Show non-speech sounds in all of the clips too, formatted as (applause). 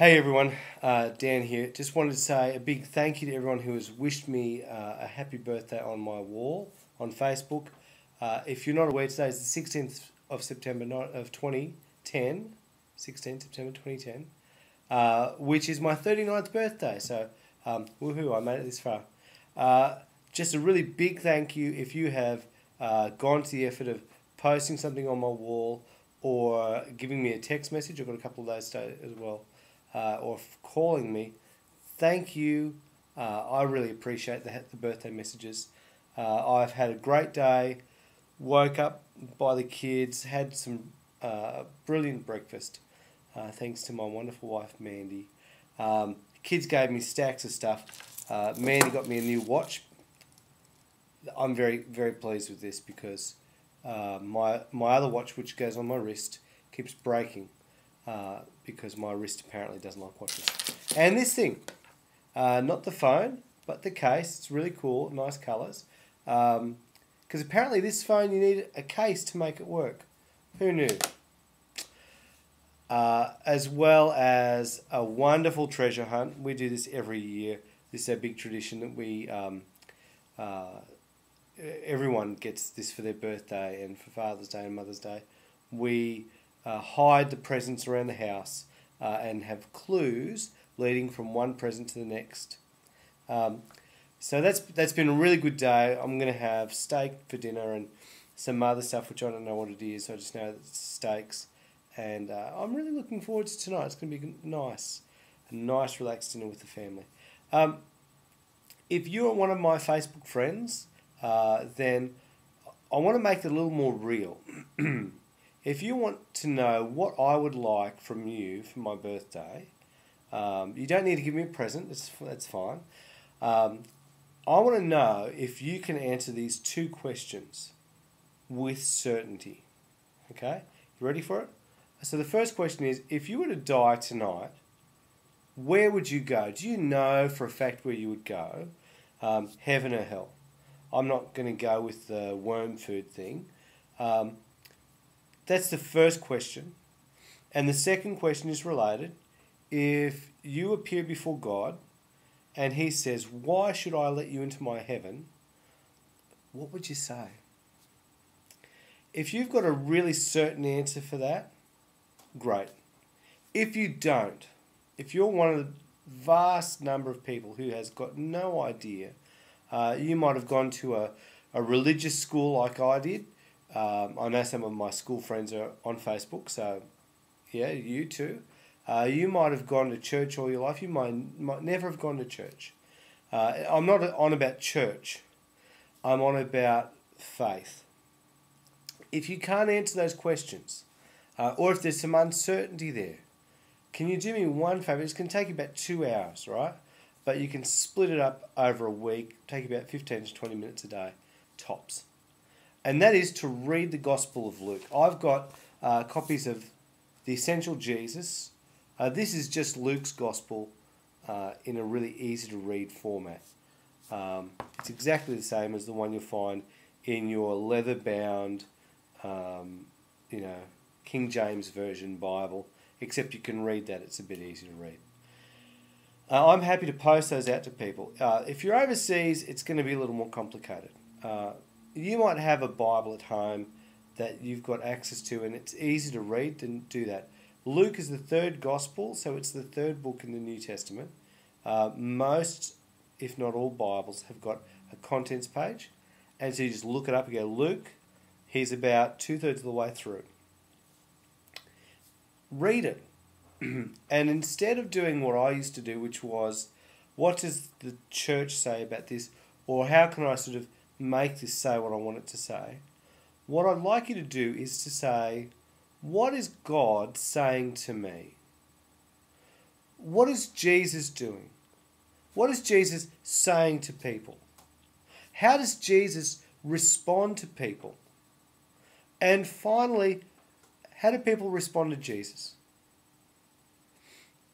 Hey everyone, uh, Dan here. Just wanted to say a big thank you to everyone who has wished me uh, a happy birthday on my wall on Facebook. Uh, if you're not aware, today is the 16th of September of 2010, 16th September 2010, uh, which is my 39th birthday. So, um, woohoo, I made it this far. Uh, just a really big thank you if you have uh, gone to the effort of posting something on my wall or giving me a text message. I've got a couple of those today as well uh, or calling me, thank you. Uh, I really appreciate the, the birthday messages. Uh, I've had a great day, woke up by the kids, had some uh, brilliant breakfast, uh, thanks to my wonderful wife, Mandy. Um, kids gave me stacks of stuff. Uh, Mandy got me a new watch. I'm very, very pleased with this because my, my other watch, which goes on my wrist, keeps breaking uh, because my wrist apparently doesn't like watches. And this thing, uh, not the phone, but the case. It's really cool, nice colours. Because um, apparently this phone you need a case to make it work. Who knew? Uh, as well as a wonderful treasure hunt. We do this every year. This is a big tradition that we um, uh, everyone gets this for their birthday and for Father's Day and Mother's Day. We uh, hide the presents around the house uh, and have clues leading from one present to the next. Um, so that's that's been a really good day. I'm going to have steak for dinner and some other stuff which I don't know what it is. I just know it's steaks, and uh, I'm really looking forward to tonight. It's going to be nice, a nice relaxed dinner with the family. Um, if you're one of my Facebook friends, uh, then I want to make it a little more real. (clears throat) if you want to know what I would like from you for my birthday, um, you don't need to give me a present. That's that's fine. Um, I want to know if you can answer these two questions with certainty. Okay, you ready for it? So the first question is: If you were to die tonight, where would you go? Do you know for a fact where you would go? Um, heaven or hell? I'm not going to go with the worm food thing. Um, that's the first question. And the second question is related. If you appear before God and He says, Why should I let you into my heaven? What would you say? If you've got a really certain answer for that, great. If you don't, if you're one of the vast number of people who has got no idea, uh, you might have gone to a, a religious school like I did, um, I know some of my school friends are on Facebook, so yeah, you too. Uh, you might have gone to church all your life. You might, might never have gone to church. Uh, I'm not on about church. I'm on about faith. If you can't answer those questions, uh, or if there's some uncertainty there, can you do me one favour? It's going to take about two hours, right? But you can split it up over a week, take about 15 to 20 minutes a day, tops and that is to read the Gospel of Luke. I've got uh, copies of The Essential Jesus. Uh, this is just Luke's Gospel uh, in a really easy to read format. Um, it's exactly the same as the one you'll find in your leather bound, um, you know, King James Version Bible, except you can read that, it's a bit easier to read. Uh, I'm happy to post those out to people. Uh, if you're overseas, it's going to be a little more complicated. Uh, you might have a Bible at home that you've got access to and it's easy to read, then do that. Luke is the third gospel, so it's the third book in the New Testament. Uh, most, if not all, Bibles have got a contents page, and so you just look it up and go, Luke, he's about two thirds of the way through. Read it. (clears throat) and instead of doing what I used to do, which was, what does the church say about this? Or how can I sort of make this say what I want it to say. What I'd like you to do is to say, what is God saying to me? What is Jesus doing? What is Jesus saying to people? How does Jesus respond to people? And finally, how do people respond to Jesus?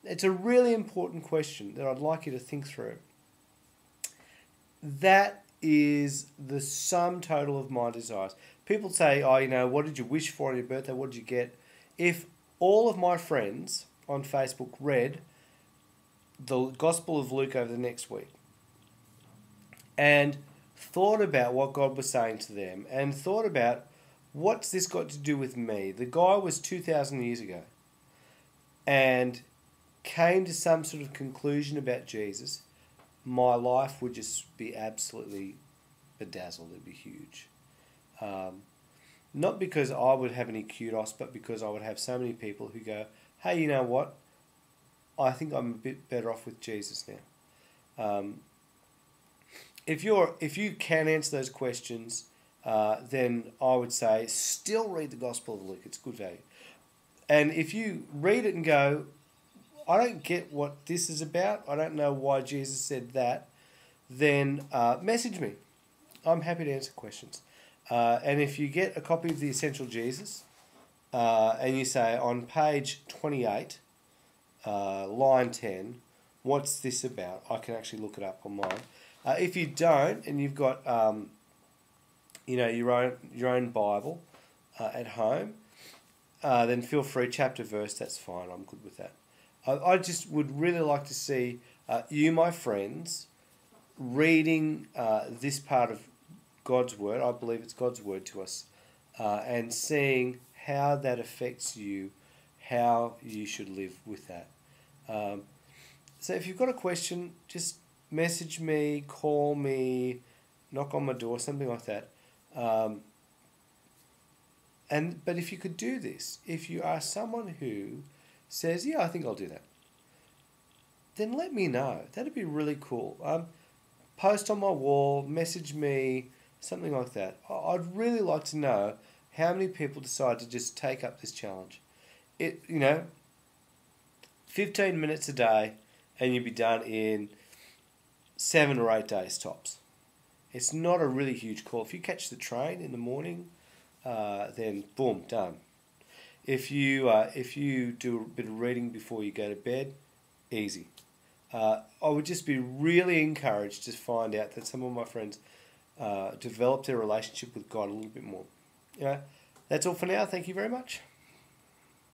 It's a really important question that I'd like you to think through. That is the sum total of my desires. People say, oh, you know, what did you wish for on your birthday? What did you get? If all of my friends on Facebook read the Gospel of Luke over the next week and thought about what God was saying to them and thought about what's this got to do with me? The guy was 2,000 years ago and came to some sort of conclusion about Jesus, my life would just be absolutely bedazzled. It'd be huge. Um, not because I would have any kudos, but because I would have so many people who go, hey, you know what? I think I'm a bit better off with Jesus now. Um, if you're if you can answer those questions, uh, then I would say still read the Gospel of Luke. It's good value. And if you read it and go, I don't get what this is about. I don't know why Jesus said that. Then uh, message me. I'm happy to answer questions. Uh, and if you get a copy of the Essential Jesus, uh, and you say on page 28, uh, line 10, what's this about? I can actually look it up online. Uh, if you don't, and you've got um, you know your own your own Bible uh, at home, then feel free chapter verse. That's fine. I'm good with that. I, I just would really like to see uh, you, my friends, reading uh, this part of God's word. I believe it's God's word to us, uh, and seeing how that affects you, how you should live with that. Um, so if you've got a question, just message me, call me, knock on my door, something like that. Um, and but if you could do this, if you are someone who says, "Yeah, I think I'll do that," then let me know. That'd be really cool. Um, post on my wall, message me, something like that. I'd really like to know how many people decide to just take up this challenge. It you know, fifteen minutes a day, and you'd be done in seven or eight days tops. It's not a really huge call. If you catch the train in the morning, uh, then boom, done. If you uh, if you do a bit of reading before you go to bed, easy. Uh, I would just be really encouraged to find out that some of my friends uh, develop their relationship with God a little bit more. Yeah, that's all for now. Thank you very much.